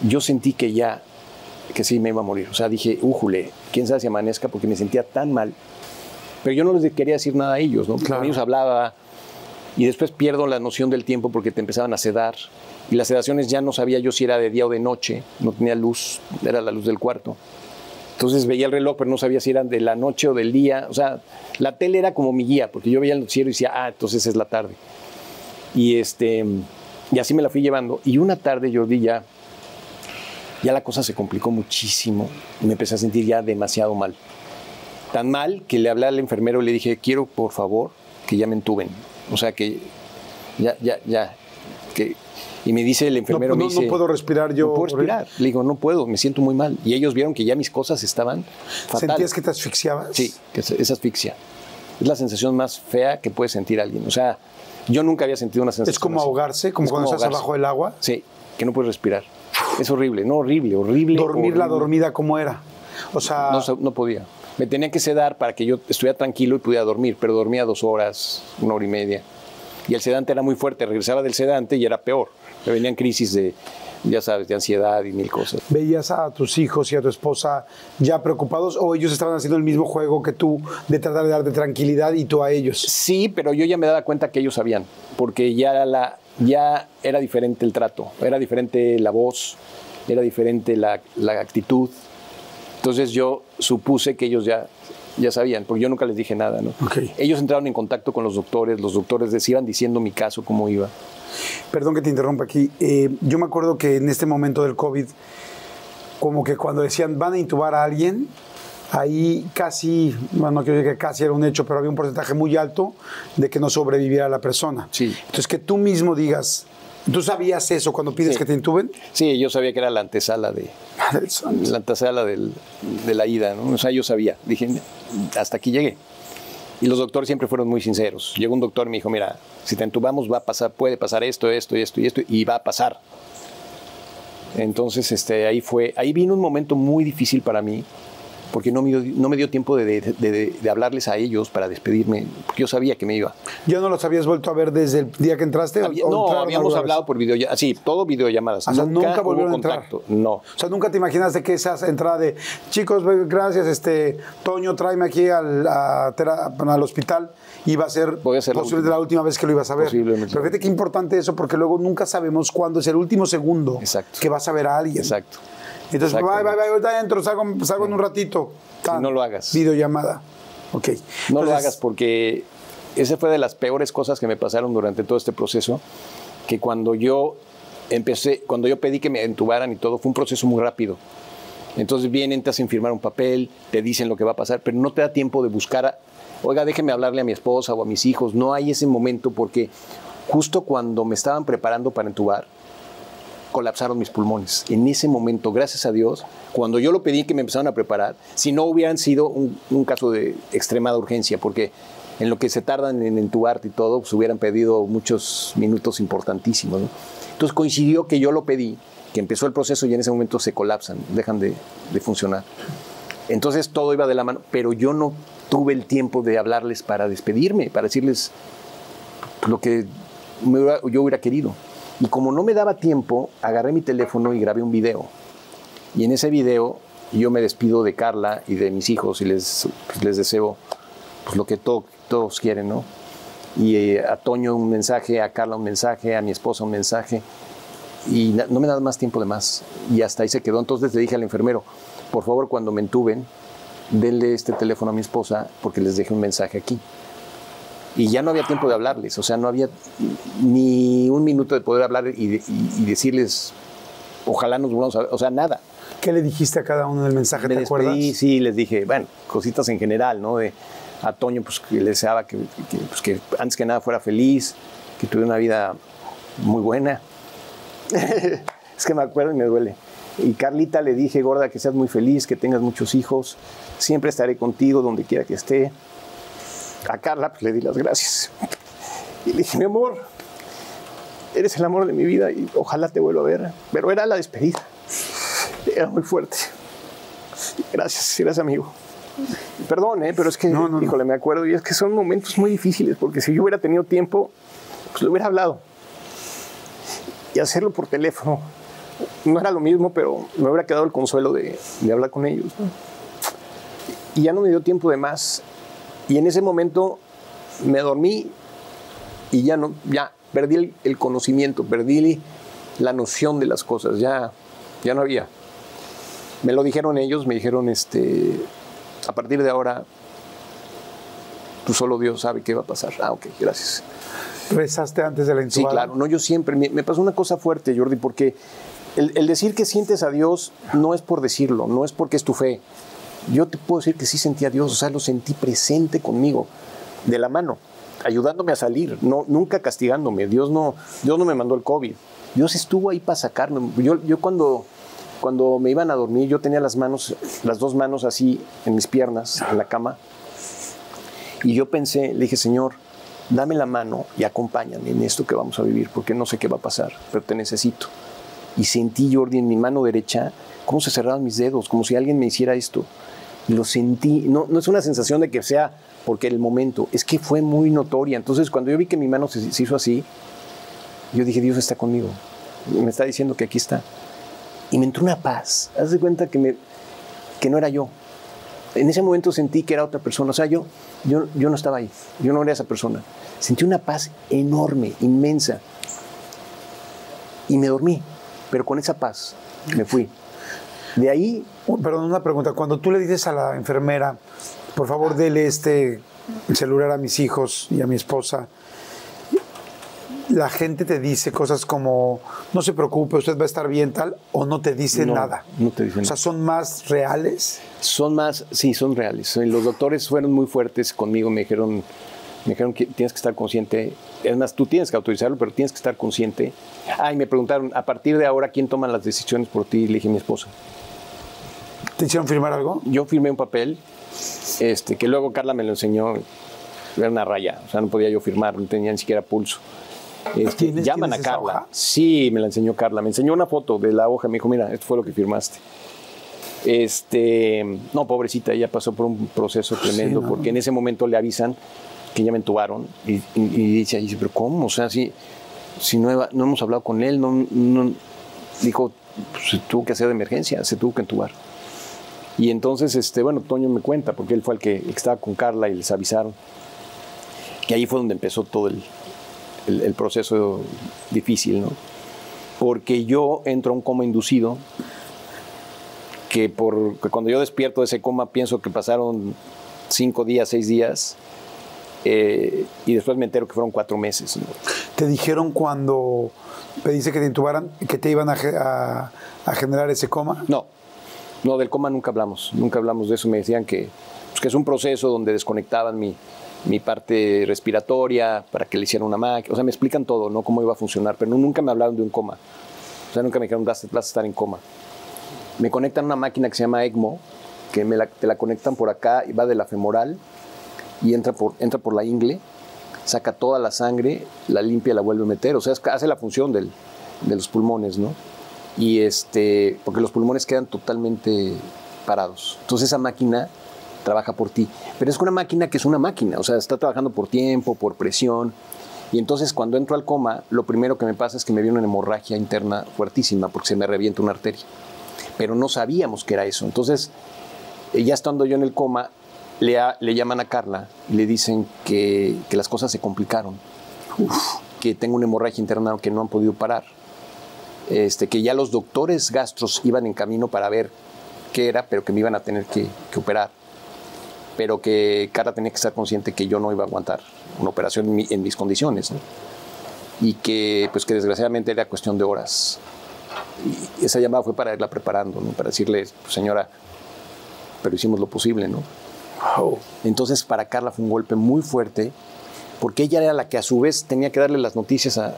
yo sentí que ya, que sí me iba a morir. O sea, dije, újule, quién sabe si amanezca, porque me sentía tan mal. Pero yo no les quería decir nada a ellos, ¿no? Claro. Con ellos hablaba y después pierdo la noción del tiempo porque te empezaban a sedar. Y las sedaciones ya no sabía yo si era de día o de noche, no tenía luz, era la luz del cuarto. Entonces veía el reloj, pero no sabía si eran de la noche o del día. O sea, la tele era como mi guía, porque yo veía el noticiero y decía, ah, entonces es la tarde. Y, este, y así me la fui llevando. Y una tarde, Jordi, ya, ya la cosa se complicó muchísimo y me empecé a sentir ya demasiado mal. Tan mal que le hablé al enfermero y le dije, quiero por favor que ya me entuben. O sea, que ya, ya, ya. Que, y me dice el enfermero, no- me dice, no puedo respirar yo. no puedo respirar. Le digo, no puedo, me siento muy mal. Y ellos vieron que ya mis cosas estaban fatal. ¿Sentías que te asfixiabas? Sí, que es, asfixia. Es la sensación más fea que puede sentir alguien. O sea, yo nunca había sentido una sensación Es como así. ahogarse, como Es cuando estás ahogarse. abajo del agua. Sí, que no puedes respirar. Es horrible, no horrible, horrible. Dormir la horrible. dormida como era. O sea, No, no podía. Me tenía que sedar para que yo estuviera tranquilo y pudiera dormir, pero dormía dos horas, una hora y media. Y el sedante era muy fuerte, regresaba del sedante y era peor. Me venían crisis de, ya sabes, de ansiedad y mil cosas. ¿veías a tus hijos y a tu esposa ya preocupados o ellos estaban haciendo el mismo juego que tú de tratar de darte tranquilidad y tú a ellos? Sí, pero yo ya me daba cuenta que ellos sabían, porque ya era, la, ya era diferente el trato, era diferente la voz, era diferente la, la actitud. Entonces yo supuse que ellos ya, ya sabían, porque yo nunca les dije nada. ¿no? Ok. Ellos entraron en contacto con los doctores, los doctores les iban diciendo mi caso, cómo iba. Perdón que te interrumpa aquí. Eh, yo me acuerdo que en este momento del COVID, como que cuando decían van a intubar a alguien, ahí casi, bueno, no quiero decir que casi era un hecho, pero había un porcentaje muy alto de que no sobreviviera la persona. Sí. Entonces, que tú mismo digas, ¿tú sabías eso cuando pides Sí. que te intuben? Sí, yo sabía que era la antesala de, santa. la antesala del- de la ida, ¿no? O sea, yo sabía. Dije, hasta aquí llegué. Y los doctores siempre fueron muy sinceros. Llegó un doctor y me dijo, mira, si te entubamos va a pasar, puede pasar esto, esto, esto y esto, y va a pasar. Entonces, este, ahí fue, ahí vino un momento muy difícil para mí, porque no me dio, no me dio tiempo de, de- de- de hablarles a ellos para despedirme, porque yo sabía que me iba. ¿Ya no los habías vuelto a ver desde el día que entraste? Había- o no, habíamos hablado por videollamadas, sí, todo videollamadas. O sea, nunca volvieron a entrar. contacto, no. O sea, nunca te imaginaste que esa entrada de chicos, gracias, este Toño, tráeme aquí al, a hospital iba a ser Podía ser la posiblemente última. la última vez que lo ibas a ver. Posiblemente. Pero fíjate qué importante eso, porque luego nunca sabemos cuándo es el último segundo Exacto. que vas a ver a alguien. Exacto. Entonces, bye, bye, bye, ahorita entro, salgo, salgo en un ratito. Tan, no lo hagas. Videollamada. Ok. No lo hagas porque esa fue de las peores cosas que me pasaron durante todo este proceso, que cuando yo empecé, cuando yo pedí que me entubaran y todo, fue un proceso muy rápido. Entonces vienen, te hacen firmar un papel, te dicen lo que va a pasar, pero no te da tiempo de buscar, a- oiga, déjeme hablarle a mi esposa o a mis hijos. No hay ese momento porque justo cuando me estaban preparando para entubar, colapsaron mis pulmones. En ese momento, gracias a Dios, cuando yo lo pedí que me empezaron a preparar, si no hubieran sido un, un caso de extremada urgencia, porque en lo que se tardan en entubarte y todo, pues hubieran pedido muchos minutos importantísimos. ¿no? Entonces coincidió que yo lo pedí, que empezó el proceso y en ese momento se colapsan, dejan de, de funcionar. Entonces todo iba de la mano, pero yo no tuve el tiempo de hablarles para despedirme, para decirles lo que yo hubiera querido. Y como no me daba tiempo, agarré mi teléfono y grabé un video. Y en ese video yo me despido de Carla y de mis hijos y les, pues, les deseo pues, lo que to- todos quieren, ¿no? Y eh, a Toño un mensaje, a Carla un mensaje, a mi esposa un mensaje. Y no me da más tiempo de más. Y hasta ahí se quedó. Entonces le dije al enfermero, por favor, cuando me entuben, denle este teléfono a mi esposa porque les dejé un mensaje aquí. Y ya no había tiempo de hablarles, o sea, no había ni un minuto de poder hablar y, de- y- y decirles, ojalá nos volvamos a ver, o sea, nada. ¿Qué le dijiste a cada uno del mensaje? Me ¿Te acuerdas? despedí, sí, les dije, bueno, cositas en general, ¿no? De, a Toño, pues que le deseaba que, que, pues, que antes que nada fuera feliz, que tuviera una vida muy buena. es que me acuerdo y me duele. Y Carlita le dije, gorda, que seas muy feliz, que tengas muchos hijos, siempre estaré contigo donde quiera que esté. A Carla, pues le di las gracias. Y le dije, mi amor, eres el amor de mi vida y ojalá te vuelva a ver. Pero era la despedida. Era muy fuerte. Gracias, gracias amigo. Perdón, ¿eh? pero es que, No, no, no. híjole, me acuerdo y es que son momentos muy difíciles porque si yo hubiera tenido tiempo, pues le hubiera hablado. Y hacerlo por teléfono no era lo mismo, pero me hubiera quedado el consuelo de, de hablar con ellos. Y ya no me dio tiempo de más. Y en ese momento me dormí y ya no, ya perdí el, el conocimiento, perdí la noción de las cosas, ya, ya no había. Me lo dijeron ellos, me dijeron, este, a partir de ahora, tú solo Dios sabe qué va a pasar. Ah, ok, gracias. ¿Rezaste antes de la Sí, intubada? claro. No, yo siempre. Me, me pasó una cosa fuerte, Jordi, porque el, el decir que sientes a Dios no es por decirlo, no es porque es tu fe. Yo te puedo decir que sí sentí a Dios, o sea, lo sentí presente conmigo, de la mano, ayudándome a salir, no, nunca castigándome. Dios no, Dios no me mandó el COVID. Dios estuvo ahí para sacarme. Yo, yo cuando, cuando me iban a dormir, yo tenía las manos, las dos manos así en mis piernas, en la cama, y yo pensé, le dije, Señor, dame la mano y acompáñame en esto que vamos a vivir, porque no sé qué va a pasar, pero te necesito. Y sentí, Jordi, en mi mano derecha, cómo se cerraban mis dedos, como si alguien me hiciera esto. Lo sentí, no, no es una sensación de que sea porque el momento, es que fue muy notoria. Entonces, cuando yo vi que mi mano se, se hizo así, yo dije, Dios está conmigo. Me está diciendo que aquí está. Y me entró una paz. Haz de cuenta que, me, que no era yo. En ese momento sentí que era otra persona. O sea, yo, yo, yo no estaba ahí. Yo no era esa persona. Sentí una paz enorme, inmensa. Y me dormí. Pero con esa paz me fui. De ahí, Perdón, una pregunta. Cuando tú le dices a la enfermera, por favor, dele este celular a mis hijos y a mi esposa, la gente te dice cosas como, no se preocupe, usted va a estar bien tal, o no te dice No, nada. no te dicen O sea, son más reales. son más, sí, son reales. Los doctores fueron muy fuertes conmigo, me dijeron, me dijeron que tienes que estar consciente. Es más, tú tienes que autorizarlo, pero tienes que estar consciente. Ah, y me preguntaron, a partir de ahora, ¿quién toma las decisiones por ti? Le dije, mi esposa. ¿Te hicieron firmar algo? Yo firmé un papel, este, que luego Carla me lo enseñó, era una raya, o sea, no podía yo firmar, no tenía ni siquiera pulso. Este, ¿Tienes- llaman a Carla. hoja? Sí, me la enseñó Carla. Me enseñó una foto de la hoja. Me dijo, mira, esto fue lo que firmaste. Este, no, pobrecita, ella pasó por un proceso tremendo, no. porque en ese momento le avisan que ya me entubaron y, y- y dice, dice, pero ¿cómo? O sea, si, si no, he- no hemos hablado con él, no, no- dijo, pues, se tuvo que hacer de emergencia, se tuvo que entubar. Y entonces, este, bueno, Toño me cuenta, porque él fue el que, estaba con Carla y les avisaron. Que ahí fue donde empezó todo el, el- el proceso difícil, ¿no? Porque yo entro a un coma inducido, que, por, que cuando yo despierto de ese coma pienso que pasaron cinco días, seis días, eh, y después me entero que fueron cuatro meses. ¿no? ¿Te dijeron cuando pediste que te intubaran que te iban a- a generar ese coma? No, no, del coma nunca hablamos, nunca hablamos de eso. Me decían que, pues, es un proceso donde desconectaban mi, parte respiratoria para que le hicieran una máquina. O sea, me explican todo, ¿no? Cómo iba a funcionar, pero nunca me hablaron de un coma. O sea, nunca me dijeron, vas, vas a estar en coma. Me conectan una máquina que se llama ECMO, que me te la conectan por acá y va de la femoral y entra por, entra por la ingle, saca toda la sangre, la limpia y la vuelve a meter. O sea, hace la función de los pulmones, ¿no? Y este, porque los pulmones quedan totalmente parados. Entonces esa máquina trabaja por ti. Pero es una máquina que es una máquina, o sea, está trabajando por tiempo, por presión. Y entonces cuando entro al coma, lo primero que me pasa es que me viene una hemorragia interna fuertísima porque se me revienta una arteria. Pero no sabíamos que era eso. Entonces, eh, ya estando yo en el coma, le, le llaman a Carla y le dicen que, que las cosas se complicaron. que tengo una hemorragia interna que no han podido parar. Este, que ya los doctores gastros iban en camino para ver qué era, pero que me iban a tener que, que operar. Pero que Carla tenía que estar consciente que yo no iba a aguantar una operación en, mi- en mis condiciones. ¿no? Y que, pues, que desgraciadamente era cuestión de horas. Y esa llamada fue para irla preparando, ¿no? para decirle, pues, señora, pero hicimos lo posible, ¿no? Entonces para Carla fue un golpe muy fuerte, porque ella era la que a su vez tenía que darle las noticias a,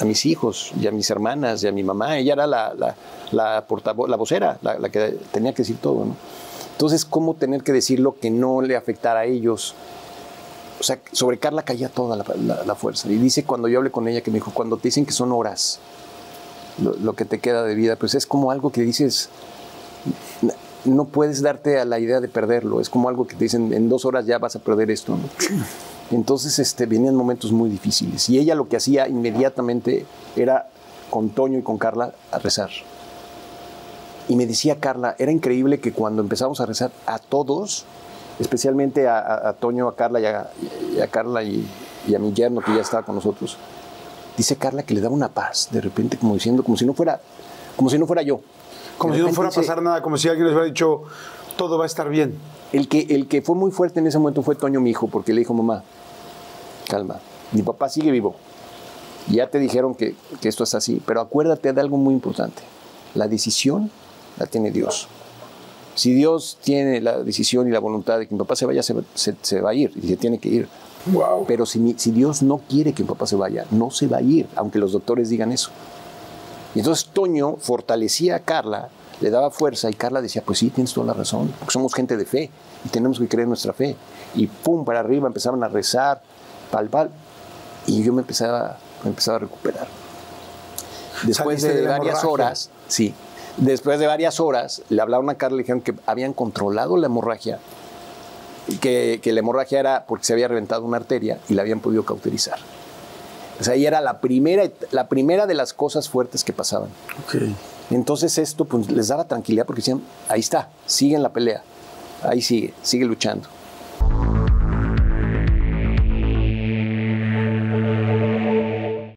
a mis hijos y a mis hermanas y a mi mamá. Ella era la, la, la, portavoz- la vocera, la, la que tenía que decir todo. ¿no? Entonces, ¿cómo tener que decirlo que no le afectara a ellos? O sea, sobre Carla caía toda la, fuerza. Y dice cuando yo hablé con ella que me dijo, cuando te dicen que son horas, lo, lo que te queda de vida, pues es como algo que dices, no puedes darte a la idea de perderlo. Es como algo que te dicen, en dos horas ya vas a perder esto. ¿no? Entonces este, venían momentos muy difíciles. Y ella lo que hacía inmediatamente era con Toño y con Carla a rezar. Y me decía Carla, era increíble que cuando empezamos a rezar a todos, especialmente a, Toño, a Carla y a, Carla y, a mi yerno que ya estaba con nosotros, dice Carla que le daba una paz, de repente como diciendo, como si no fuera, como si no fuera yo. Como si no fuera a pasar nada, como si alguien les hubiera dicho, todo va a estar bien. El que, el que fue muy fuerte en ese momento fue Toño, mi hijo, porque le dijo, mamá, calma, mi papá sigue vivo. Ya te dijeron que, que esto es así, pero acuérdate de algo muy importante. La decisión la tiene Dios. Si Dios tiene la decisión y la voluntad de que mi papá se vaya, se, va a ir y se tiene que ir. Wow. Pero si, si, Dios no quiere que mi papá se vaya, no se va a ir, aunque los doctores digan eso. Y entonces Toño fortalecía a Carla, le daba fuerza y Carla decía, pues sí, tienes toda la razón, porque somos gente de fe y tenemos que creer nuestra fe. Y pum, para arriba empezaban a rezar, pal, pal, y yo me empezaba, me empezaba a recuperar. Después de, varias horas, sí, Después de varias horas, le hablaron a Carla y le dijeron que habían controlado la hemorragia, que, que la hemorragia era porque se había reventado una arteria y la habían podido cauterizar. O sea, ahí era la primera, la primera de las cosas fuertes que pasaban. Okay. Entonces esto pues, les daba tranquilidad porque decían, ahí está, sigue en la pelea, ahí sigue, sigue luchando.